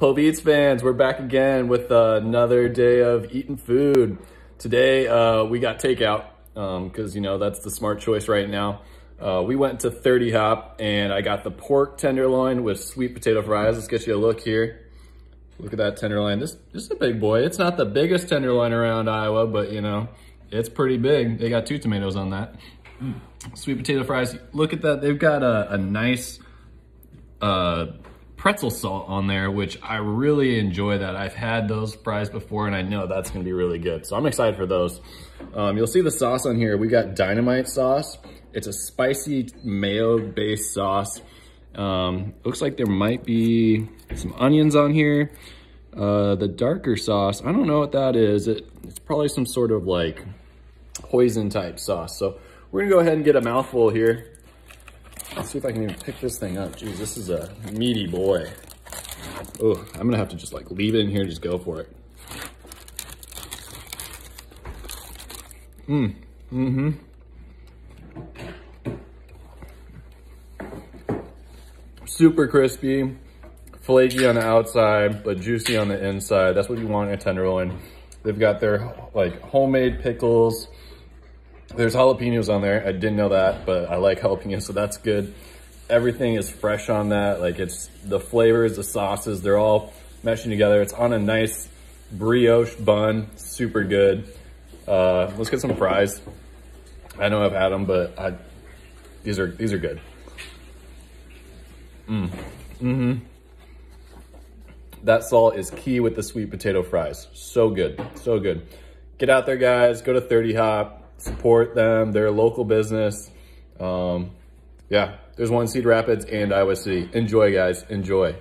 Pove Eats fans, we're back again with another day of eating food. Today, uh, we got takeout because, um, you know, that's the smart choice right now. Uh, we went to 30 Hop and I got the pork tenderloin with sweet potato fries. Let's get you a look here. Look at that tenderloin. This, this is a big boy. It's not the biggest tenderloin around Iowa, but, you know, it's pretty big. They got two tomatoes on that. Mm. Sweet potato fries. Look at that. They've got a, a nice uh, pretzel salt on there, which I really enjoy that. I've had those fries before and I know that's gonna be really good. So I'm excited for those. Um, you'll see the sauce on here. We got dynamite sauce. It's a spicy mayo-based sauce. Um, looks like there might be some onions on here. Uh, the darker sauce, I don't know what that is. It, it's probably some sort of like poison type sauce. So we're gonna go ahead and get a mouthful here. See if I can even pick this thing up. Jeez, this is a meaty boy. Oh, I'm gonna have to just like leave it in here just go for it. Mmm, mm-hmm. Super crispy, flaky on the outside, but juicy on the inside. That's what you want in a tenderloin. They've got their like homemade pickles, there's jalapenos on there. I didn't know that, but I like jalapenos, so that's good. Everything is fresh on that. Like it's the flavors, the sauces, they're all meshing together. It's on a nice brioche bun, super good. Uh, let's get some fries. I know I've had them, but I, these are these are good. Mm. Mm-hmm. That salt is key with the sweet potato fries. So good, so good. Get out there, guys. Go to 30 Hop support them. They're a local business. Um, yeah, there's one Cedar Rapids and Iowa City. Enjoy, guys. Enjoy.